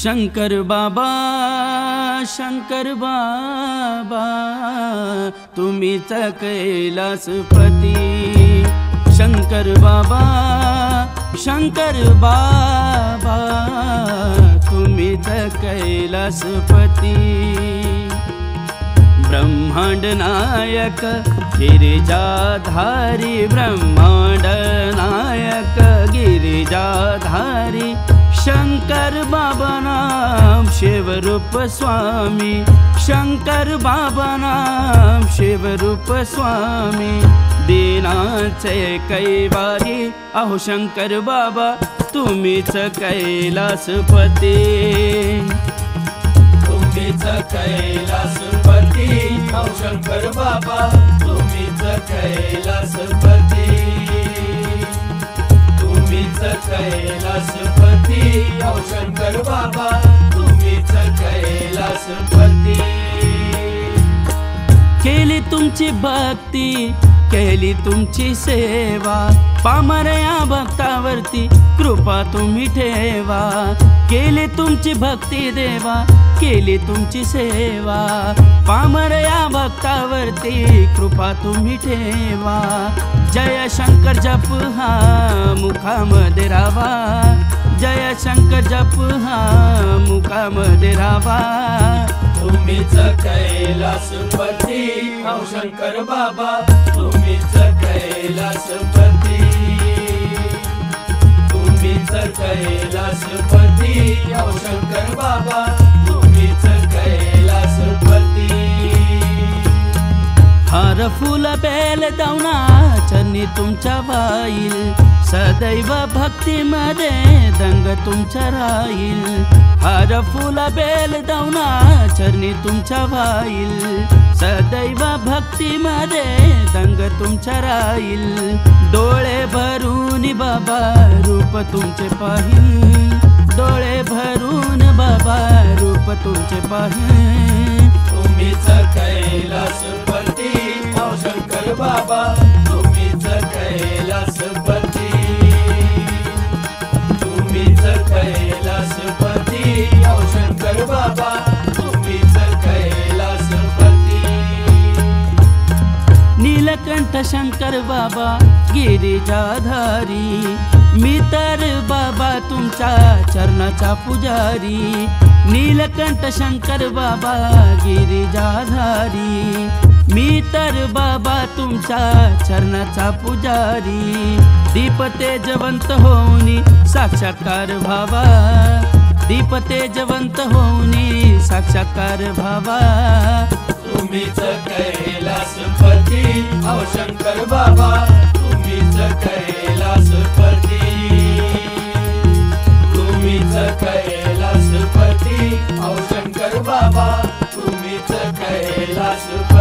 शङ्कर बाबा शङ्कर बाबा तु कैलासपति शङ्कर बाबा शङ्कर बाबा तमि कैलासपति ब्रह्माण्ड नायक गिरिजाधारी ब्रह्माण्ड नायक गिरिजाधारी शंकर बाबा नाम शिवरूप स्वामी. शंकर बाबा नाम शिवरूप स्वामी. दिनाचे कैवारी अहो शंकर बाबा तुम्हीच कैलासपती. तुम्हीच कैलासपती अहो शंकर बाबा तुम्हीच कैलासपती. तुम्हीच कैलासपती. शंकर बाबा तुम्हीच कैलासपती केली तुमची भक्ती केली तुमची सेवा. पामर या भक्तावरती कृपा तुम्ही ठेवा. केली तुमची भक्ती देवा केली तुमची सेवा. पामर या भक्तावरती कृपा तुम्ही ठेवा. जय शंकर जप हा मुखामध्ये रावा. जय शंकर जप हा मुखामध्ये रावा. तुम्हीच कैलासपती अहो शंकर बाबा तुम्हीच कैलासपती तुम्हीच कैलासपती अहो शंकर बाबा तुम्हीच कैलासपती हार फुल बेल दवना चरणी तुमच्या वाईल. सदैव भक्तीमध्ये दंग तुमच्या राहील. हार फुला बेल दवना चरणी तुमच्या वाईल. सदैव भक्तीमध्ये दंग तुमच्या राहील. डोळे भरून बाबा रूप तुमचे पाहिल. डोळे भरून बाबा रूप तुमचे पाहिल. तुम्हीच कैलासपती शंकर बाबा नीलकंठ शंकर बाबा गिरिजाधारी मी तर बाबा तुमच्या चरणाचा पुजारी. नीलकंठ शंकर बाबा गिरिजाधारी मी तर बाबा तुमच्या चरणाचा पुजारी. दीप तेजवंत होऊनी साक्षात्कार भावा दीप तेजवंत होऊनी साक्षात्कार भावा कैलासपती अहो शंकर बाबा तुम्हीच कैलासपती तुम्हीच कैलासपती अहो शंकर बाबा तुम्हीच कैलासपती